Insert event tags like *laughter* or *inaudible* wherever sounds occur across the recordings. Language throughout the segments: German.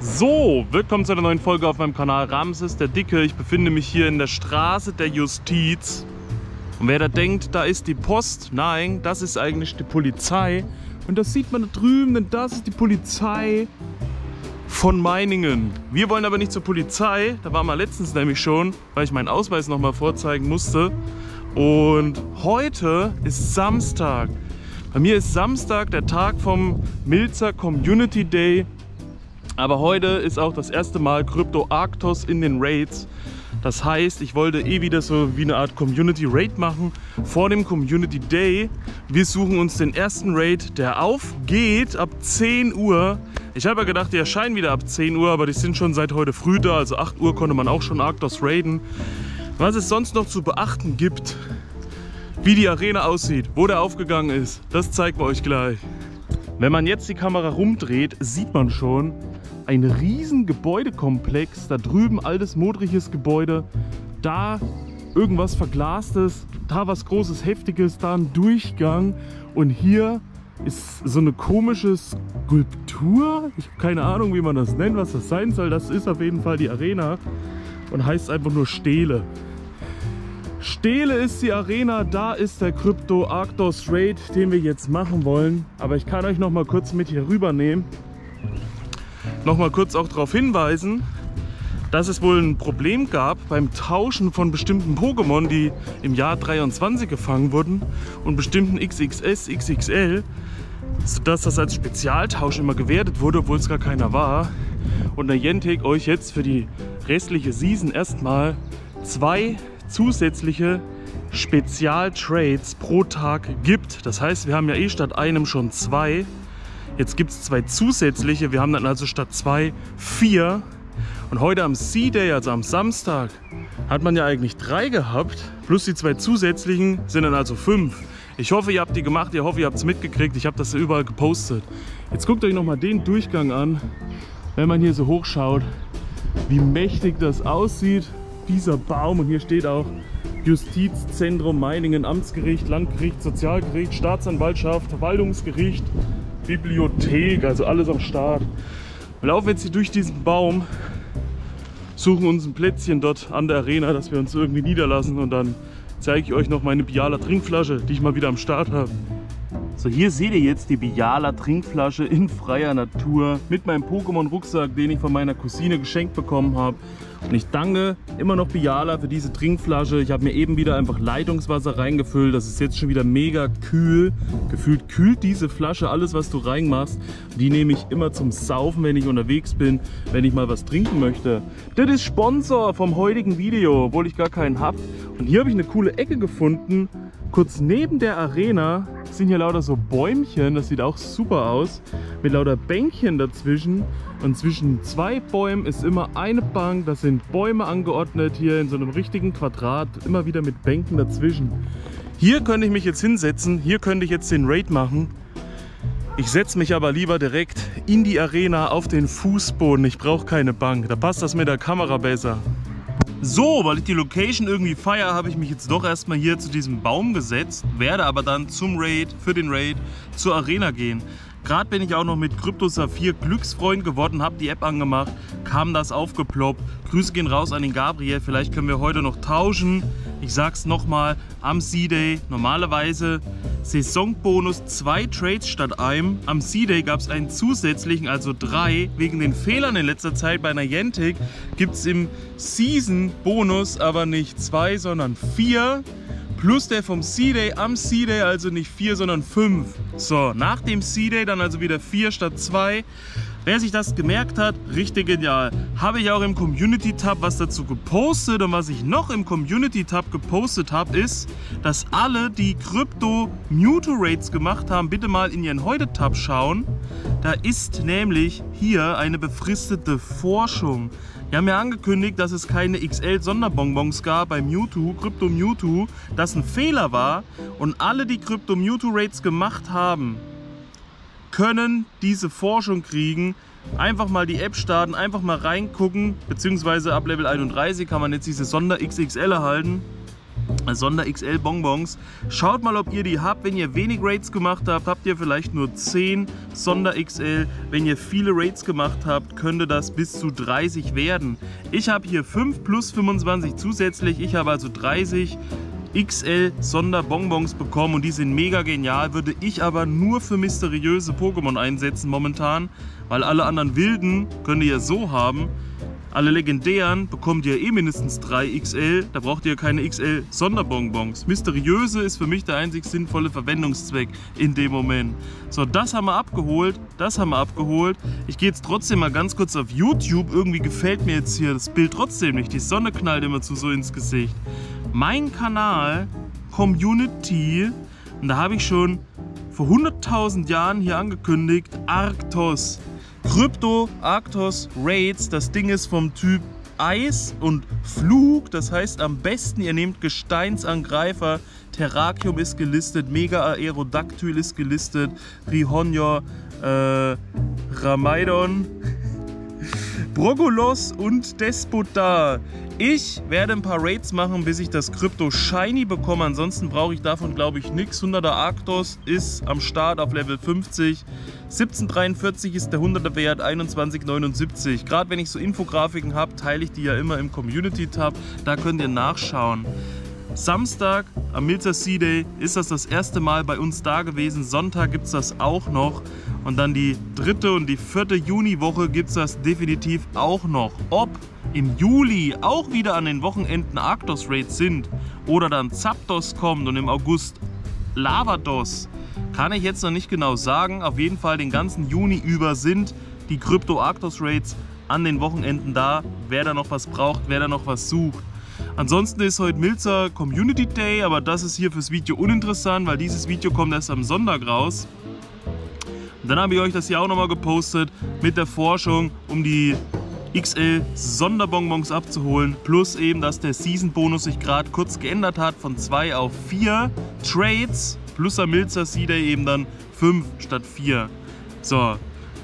So, willkommen zu einer neuen Folge auf meinem Kanal Ramses der Dicke. Ich befinde mich hier in der Straße der Justiz. Und wer da denkt, da ist die Post, nein, das ist eigentlich die Polizei. Und das sieht man da drüben, denn das ist die Polizei von Meiningen. Wir wollen aber nicht zur Polizei, da waren wir letztens nämlich schon, weil ich meinen Ausweis nochmal vorzeigen musste. Und heute ist Samstag. Bei mir ist Samstag der Tag vom Milzer Community Day aber heute ist auch das erste Mal Krypto Arctos in den Raids. Das heißt, ich wollte eh wieder so wie eine Art Community Raid machen vor dem Community Day. Wir suchen uns den ersten Raid, der aufgeht ab 10 Uhr. Ich habe ja gedacht, die erscheinen wieder ab 10 Uhr, aber die sind schon seit heute früh da. Also 8 Uhr konnte man auch schon Arctos raiden. Was es sonst noch zu beachten gibt, wie die Arena aussieht, wo der aufgegangen ist, das zeigen wir euch gleich. Wenn man jetzt die Kamera rumdreht, sieht man schon, ein riesen Gebäudekomplex. Da drüben altes, modriges Gebäude. Da irgendwas Verglastes. Da was Großes, Heftiges. Da ein Durchgang. Und hier ist so eine komische Skulptur. Ich habe keine Ahnung, wie man das nennt, was das sein soll. Das ist auf jeden Fall die Arena und heißt einfach nur Stele. Stele ist die Arena, da ist der Crypto Arctos Raid, den wir jetzt machen wollen. Aber ich kann euch noch mal kurz mit hier rüber nehmen noch mal kurz auch darauf hinweisen, dass es wohl ein Problem gab beim Tauschen von bestimmten Pokémon, die im Jahr 23 gefangen wurden und bestimmten XXS, XXL, sodass das als Spezialtausch immer gewertet wurde, obwohl es gar keiner war. Und der Jentik euch jetzt für die restliche Season erstmal zwei zusätzliche Spezialtrades pro Tag gibt. Das heißt, wir haben ja eh statt einem schon zwei. Jetzt gibt es zwei zusätzliche. Wir haben dann also statt zwei vier. Und heute am C-Day, also am Samstag, hat man ja eigentlich drei gehabt. Plus die zwei zusätzlichen sind dann also fünf. Ich hoffe, ihr habt die gemacht. Ich hoffe, ihr habt es mitgekriegt. Ich habe das überall gepostet. Jetzt guckt euch nochmal den Durchgang an. Wenn man hier so hoch schaut, wie mächtig das aussieht. Dieser Baum. Und hier steht auch Justizzentrum Meiningen, Amtsgericht, Landgericht, Sozialgericht, Staatsanwaltschaft, Verwaltungsgericht, Bibliothek, also alles am Start. Wir laufen jetzt hier durch diesen Baum, suchen uns ein Plätzchen dort an der Arena, dass wir uns irgendwie niederlassen und dann zeige ich euch noch meine Biala Trinkflasche, die ich mal wieder am Start habe. So, hier seht ihr jetzt die Biala Trinkflasche in freier Natur mit meinem Pokémon-Rucksack, den ich von meiner Cousine geschenkt bekommen habe. Und ich danke immer noch Biala für diese Trinkflasche. Ich habe mir eben wieder einfach Leitungswasser reingefüllt. Das ist jetzt schon wieder mega kühl. Gefühlt kühlt diese Flasche alles, was du reinmachst. Die nehme ich immer zum Saufen, wenn ich unterwegs bin, wenn ich mal was trinken möchte. Das ist Sponsor vom heutigen Video, obwohl ich gar keinen habe. Und hier habe ich eine coole Ecke gefunden. Kurz neben der Arena sind hier lauter so Bäumchen, das sieht auch super aus, mit lauter Bänkchen dazwischen. Und zwischen zwei Bäumen ist immer eine Bank, das sind Bäume angeordnet hier in so einem richtigen Quadrat, immer wieder mit Bänken dazwischen. Hier könnte ich mich jetzt hinsetzen, hier könnte ich jetzt den Raid machen. Ich setze mich aber lieber direkt in die Arena auf den Fußboden. Ich brauche keine Bank, da passt das mit der Kamera besser. So, weil ich die Location irgendwie feiere, habe ich mich jetzt doch erstmal hier zu diesem Baum gesetzt, werde aber dann zum Raid, für den Raid, zur Arena gehen. Gerade bin ich auch noch mit Crypto Saphir Glücksfreund geworden, habe die App angemacht, kam das aufgeploppt. Grüße gehen raus an den Gabriel, vielleicht können wir heute noch tauschen. Ich sag's nochmal, am C-Day normalerweise Saisonbonus zwei Trades statt einem. Am C-Day gab es einen zusätzlichen, also drei. Wegen den Fehlern in letzter Zeit bei Niantic gibt es im Season-Bonus aber nicht zwei, sondern vier. Plus der vom C-Day am C-Day, also nicht vier, sondern fünf. So, nach dem C-Day dann also wieder vier statt zwei. Wer sich das gemerkt hat, richtig genial. Habe ich auch im Community-Tab was dazu gepostet und was ich noch im Community-Tab gepostet habe, ist, dass alle, die Krypto Mewtwo Raids gemacht haben, bitte mal in ihren Heute-Tab schauen. Da ist nämlich hier eine befristete Forschung. Wir haben ja angekündigt, dass es keine XL-Sonderbonbons gab bei Mewtwo, Krypto Mewtwo, das ein Fehler war und alle, die Krypto Mewtwo Raids gemacht haben, können diese Forschung kriegen. Einfach mal die App starten, einfach mal reingucken, beziehungsweise ab Level 31 kann man jetzt diese Sonder XXL erhalten. Sonder-XL Bonbons. Schaut mal, ob ihr die habt. Wenn ihr wenig Raids gemacht habt, habt ihr vielleicht nur 10 Sonder-XL. Wenn ihr viele Raids gemacht habt, könnte das bis zu 30 werden. Ich habe hier 5 plus 25 zusätzlich. Ich habe also 30 XL Sonderbonbons bekommen und die sind mega genial. Würde ich aber nur für mysteriöse Pokémon einsetzen momentan, weil alle anderen wilden könnt ihr ja so haben. Alle legendären bekommt ihr eh mindestens 3 XL, da braucht ihr keine XL Sonderbonbons. Mysteriöse ist für mich der einzig sinnvolle Verwendungszweck in dem Moment. So, das haben wir abgeholt, das haben wir abgeholt. Ich gehe jetzt trotzdem mal ganz kurz auf YouTube. Irgendwie gefällt mir jetzt hier das Bild trotzdem nicht. Die Sonne knallt immer zu so ins Gesicht. Mein Kanal Community, und da habe ich schon vor 100.000 Jahren hier angekündigt, Arktos. Krypto Arctos Raids, das Ding ist vom Typ Eis und Flug, das heißt am besten ihr nehmt Gesteinsangreifer, Terrakium ist gelistet, Mega Aerodactyl ist gelistet, Rihonyor, äh, Ramaidon, Brogolos und Despotar. Ich werde ein paar Raids machen, bis ich das Krypto Shiny bekomme. Ansonsten brauche ich davon, glaube ich, nichts. 100er Arctos ist am Start auf Level 50. 1743 ist der 100er Wert, 2179. Gerade wenn ich so Infografiken habe, teile ich die ja immer im Community-Tab. Da könnt ihr nachschauen. Samstag am Milzer Sea Day ist das das erste Mal bei uns da gewesen. Sonntag gibt es das auch noch. Und dann die dritte und die vierte Juniwoche gibt es das definitiv auch noch. Ob im Juli auch wieder an den Wochenenden Arctos Raids sind oder dann Zapdos kommt und im August Lavados, kann ich jetzt noch nicht genau sagen. Auf jeden Fall den ganzen Juni über sind die Krypto Arctos Raids an den Wochenenden da. Wer da noch was braucht, wer da noch was sucht. Ansonsten ist heute Milzer Community Day, aber das ist hier fürs Video uninteressant, weil dieses Video kommt erst am Sonntag raus. Und dann habe ich euch das hier auch nochmal gepostet mit der Forschung, um die XL Sonderbonbons abzuholen. Plus eben, dass der Season Bonus sich gerade kurz geändert hat von 2 auf 4 Trades. Plus am Milzer sieht er eben dann 5 statt 4. So,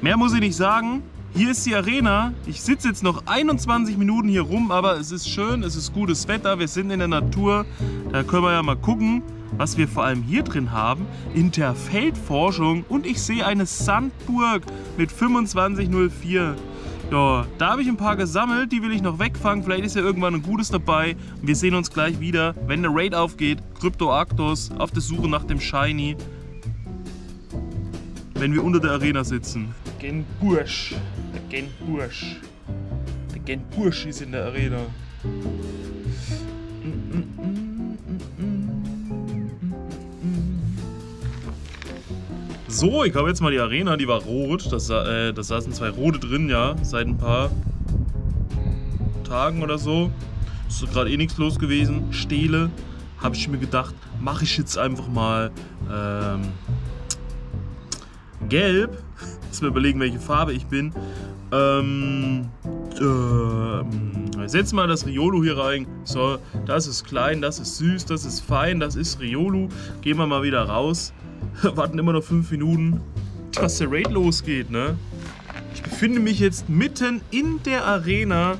mehr muss ich nicht sagen. Hier ist die Arena. Ich sitze jetzt noch 21 Minuten hier rum, aber es ist schön, es ist gutes Wetter, wir sind in der Natur. Da können wir ja mal gucken, was wir vor allem hier drin haben. Interfeldforschung und ich sehe eine Sandburg mit 2504. Ja, da habe ich ein paar gesammelt, die will ich noch wegfangen. Vielleicht ist ja irgendwann ein gutes dabei. Wir sehen uns gleich wieder, wenn der Raid aufgeht. Crypto Arctos auf der Suche nach dem Shiny. Wenn wir unter der Arena sitzen. Gen Bursch. Gen Bursch. Der Gen Bursch ist in der Arena. So, ich habe jetzt mal die Arena, die war rot. Das, äh, das saßen zwei rote drin, ja, seit ein paar Tagen oder so. Ist gerade eh nichts los gewesen. Stehle, habe ich mir gedacht, mache ich jetzt einfach mal ähm, gelb. Jetzt mal überlegen, welche Farbe ich bin. Ähm, ähm, setz mal das Riolo hier rein. So, das ist klein, das ist süß, das ist fein, das ist Riolo. Gehen wir mal wieder raus. *laughs* Warten immer noch fünf Minuten, dass der Raid losgeht, ne? Ich befinde mich jetzt mitten in der Arena.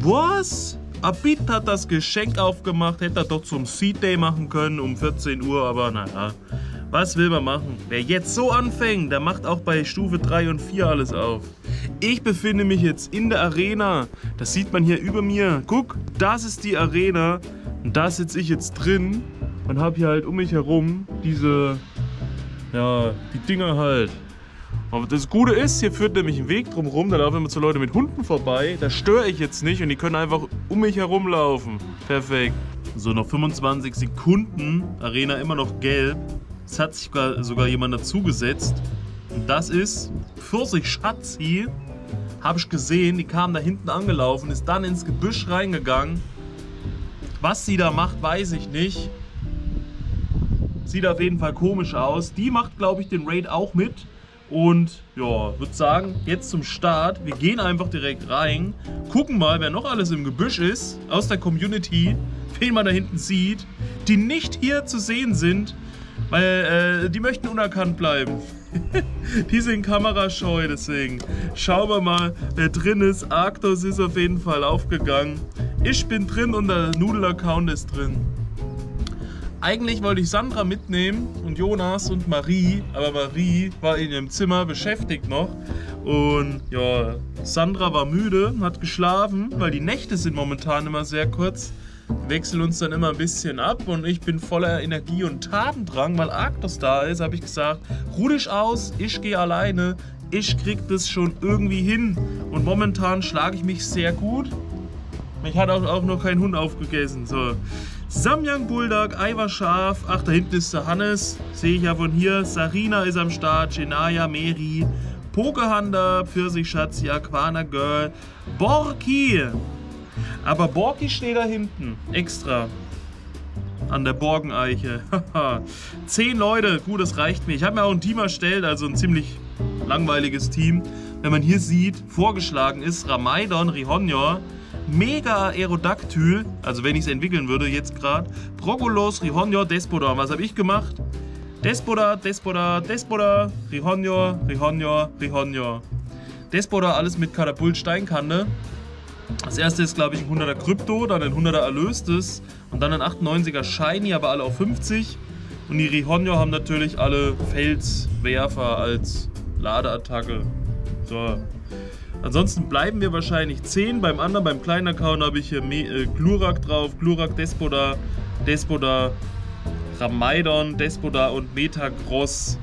Was? Abit hat das Geschenk aufgemacht, hätte er doch zum Seed Day machen können um 14 Uhr, aber naja. Was will man machen? Wer jetzt so anfängt, der macht auch bei Stufe 3 und 4 alles auf. Ich befinde mich jetzt in der Arena. Das sieht man hier über mir. Guck, das ist die Arena. Und da sitze ich jetzt drin und habe hier halt um mich herum diese ja, die Dinger halt. Aber das Gute ist, hier führt nämlich ein Weg drumherum, da laufen immer zu Leute mit Hunden vorbei. Da störe ich jetzt nicht und die können einfach um mich herumlaufen. Perfekt. So, noch 25 Sekunden. Arena immer noch gelb. Es hat sich sogar, sogar jemand dazugesetzt. Und das ist Pfirsich Schatzi. Habe ich gesehen, die kam da hinten angelaufen, ist dann ins Gebüsch reingegangen. Was sie da macht, weiß ich nicht. Sieht auf jeden Fall komisch aus. Die macht, glaube ich, den Raid auch mit. Und ja, würde sagen, jetzt zum Start. Wir gehen einfach direkt rein. Gucken mal, wer noch alles im Gebüsch ist. Aus der Community. Wen man da hinten sieht. Die nicht hier zu sehen sind. Weil äh, die möchten unerkannt bleiben. *laughs* die sind kamerascheu, deswegen. Schauen wir mal, wer drin ist. Arctos ist auf jeden Fall aufgegangen. Ich bin drin und der Nudel-Account ist drin. Eigentlich wollte ich Sandra mitnehmen und Jonas und Marie, aber Marie war in ihrem Zimmer beschäftigt noch. Und ja, Sandra war müde, hat geschlafen, weil die Nächte sind momentan immer sehr kurz. Wechseln uns dann immer ein bisschen ab und ich bin voller Energie und Tatendrang, weil Arktos da ist, habe ich gesagt, ruh dich aus, ich gehe alleine, ich krieg das schon irgendwie hin. Und momentan schlage ich mich sehr gut. Mich hat auch, noch kein Hund aufgegessen. So. Samyang Bulldog, Eiver Schaf. Ach, da hinten ist der Hannes. Sehe ich ja von hier. Sarina ist am Start. Genaya, Meri. Pokehanda, Pfirsichschatz, Aquana Girl. Borki. Aber Borki steht da hinten. Extra. An der Borgeneiche. *laughs* Zehn Leute. Gut, das reicht mir. Ich habe mir auch ein Team erstellt. Also ein ziemlich langweiliges Team. Wenn man hier sieht, vorgeschlagen ist Ramaidon, Rihonyor. Mega Aerodactyl, also wenn ich es entwickeln würde jetzt gerade, Progolos, Rihonio, Despoda. Was habe ich gemacht? Despoda, Despoda, Despoda, Rihonio, Rihonio, Rihonio. Despoda, alles mit Katapult Steinkante. Das erste ist, glaube ich, ein 100er Krypto, dann ein 100er Erlöstes und dann ein 98er Shiny, aber alle auf 50. Und die Rihonio haben natürlich alle Felswerfer als Ladeattacke. So, Ansonsten bleiben wir wahrscheinlich 10. Beim anderen, beim kleinen Account, habe ich hier äh, Glurak drauf. Glurak, Despoda, Despoda, Ramaidon, Despoda und Metagross.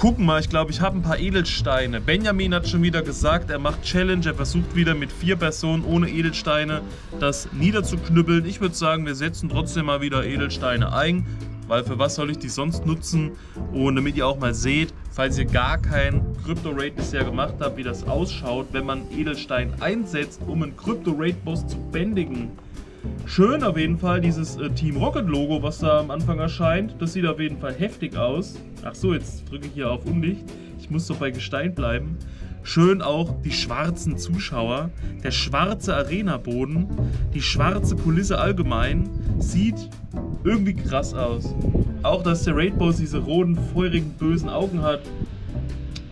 Gucken mal, ich glaube, ich habe ein paar Edelsteine. Benjamin hat schon wieder gesagt, er macht Challenge. Er versucht wieder mit vier Personen ohne Edelsteine das niederzuknüppeln. Ich würde sagen, wir setzen trotzdem mal wieder Edelsteine ein weil für was soll ich die sonst nutzen? Und damit ihr auch mal seht, falls ihr gar kein Crypto-Raid bisher gemacht habt, wie das ausschaut, wenn man Edelstein einsetzt, um einen Crypto-Raid-Boss zu bändigen. Schön auf jeden Fall dieses äh, Team Rocket Logo, was da am Anfang erscheint. Das sieht auf jeden Fall heftig aus. Ach so, jetzt drücke ich hier auf Undicht. Ich muss doch bei Gestein bleiben. Schön auch die schwarzen Zuschauer, der schwarze Arena-Boden, die schwarze Kulisse allgemein. Sieht irgendwie krass aus. Auch, dass der Raid-Boss diese roten, feurigen, bösen Augen hat.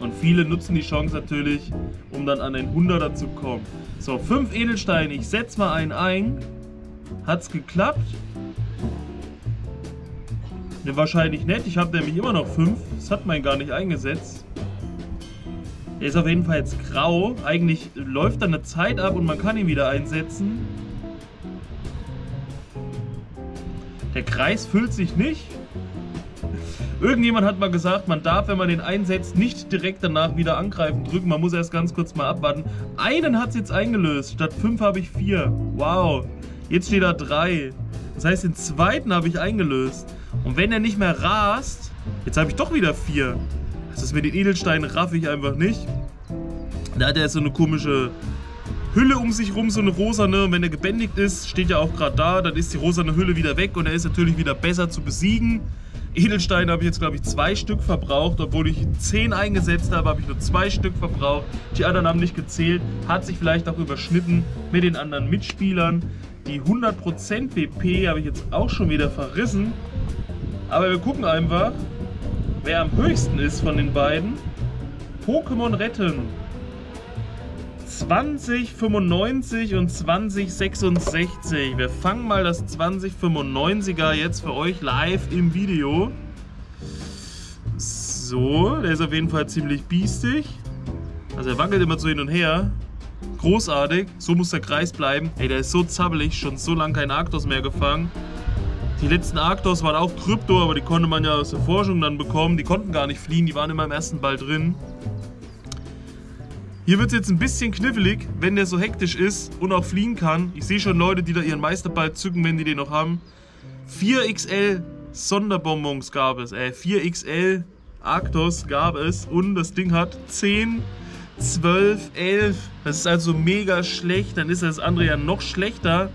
Und viele nutzen die Chance natürlich, um dann an den 100er zu kommen. So, 5 Edelsteine. Ich setze mal einen ein. Hat's geklappt? Ne, wahrscheinlich nicht. Ich habe nämlich immer noch 5. Das hat man gar nicht eingesetzt. Der ist auf jeden Fall jetzt grau. Eigentlich läuft da eine Zeit ab und man kann ihn wieder einsetzen. Der Kreis füllt sich nicht. Irgendjemand hat mal gesagt, man darf, wenn man den einsetzt, nicht direkt danach wieder angreifen drücken. Man muss erst ganz kurz mal abwarten. Einen hat es jetzt eingelöst. Statt fünf habe ich vier. Wow. Jetzt steht da drei. Das heißt, den zweiten habe ich eingelöst. Und wenn er nicht mehr rast, jetzt habe ich doch wieder vier. Das ist mit den Edelsteinen raff ich einfach nicht. Da hat er so eine komische Hülle um sich rum, so eine rosane. Und wenn er gebändigt ist, steht ja auch gerade da, dann ist die rosane Hülle wieder weg und er ist natürlich wieder besser zu besiegen. Edelsteine habe ich jetzt, glaube ich, zwei Stück verbraucht. Obwohl ich zehn eingesetzt habe, habe ich nur zwei Stück verbraucht. Die anderen haben nicht gezählt. Hat sich vielleicht auch überschnitten mit den anderen Mitspielern. Die 100% WP habe ich jetzt auch schon wieder verrissen. Aber wir gucken einfach, wer am höchsten ist von den beiden. Pokémon retten. 2095 und 2066. Wir fangen mal das 2095er jetzt für euch live im Video. So, der ist auf jeden Fall ziemlich biestig. Also er wackelt immer so hin und her. Großartig, so muss der Kreis bleiben. Ey, der ist so zappelig, schon so lange kein Arktos mehr gefangen. Die letzten Arktos waren auch Krypto, aber die konnte man ja aus der Forschung dann bekommen. Die konnten gar nicht fliehen, die waren immer im ersten Ball drin. Hier wird es jetzt ein bisschen knifflig, wenn der so hektisch ist und auch fliehen kann. Ich sehe schon Leute, die da ihren Meisterball zücken, wenn die den noch haben. 4XL Sonderbonbons gab es, äh, 4XL Arktos gab es und das Ding hat 10, 12, 11. Das ist also mega schlecht. Dann ist das andere ja noch schlechter.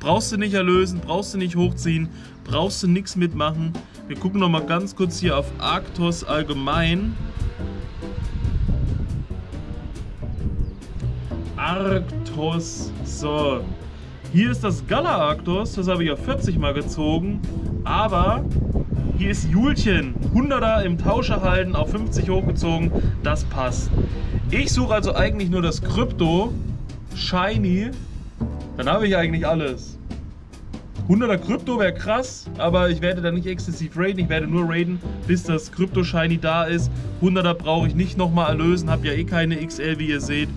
Brauchst du nicht erlösen, brauchst du nicht hochziehen, brauchst du nichts mitmachen. Wir gucken noch mal ganz kurz hier auf Arktos allgemein. Arktos. So. Hier ist das Gala Arktos. Das habe ich auf 40 mal gezogen. Aber hier ist Julchen. 100er im Tausch erhalten, auf 50 hochgezogen. Das passt. Ich suche also eigentlich nur das Krypto. Shiny. Dann habe ich eigentlich alles. 100er Krypto wäre krass, aber ich werde da nicht exzessiv raiden. Ich werde nur raiden, bis das Krypto-Shiny da ist. 100er brauche ich nicht nochmal erlösen, habe ja eh keine XL, wie ihr seht.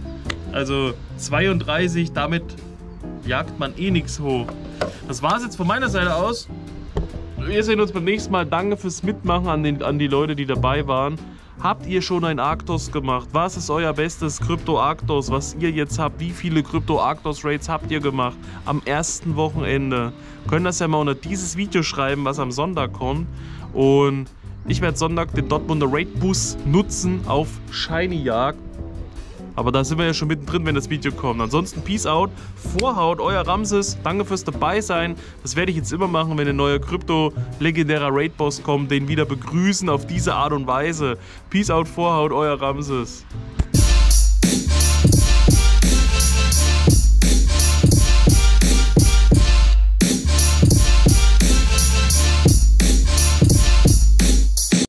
Also 32, damit jagt man eh nichts hoch. Das war es jetzt von meiner Seite aus. Wir sehen uns beim nächsten Mal. Danke fürs Mitmachen an, den, an die Leute, die dabei waren. Habt ihr schon ein Arktos gemacht? Was ist euer bestes Krypto-Arktos, was ihr jetzt habt? Wie viele Krypto-Arktos-Rates habt ihr gemacht am ersten Wochenende? Könnt das ja mal unter dieses Video schreiben, was am Sonntag kommt. Und ich werde Sonntag den Dortmunder Raid-Bus nutzen auf Shiny-Jagd. Aber da sind wir ja schon mittendrin, wenn das Video kommt. Ansonsten Peace out, Vorhaut, euer Ramses. Danke fürs dabei sein. Das werde ich jetzt immer machen, wenn ein neuer Krypto-legendärer Raid-Boss kommt. Den wieder begrüßen auf diese Art und Weise. Peace out, Vorhaut, euer Ramses.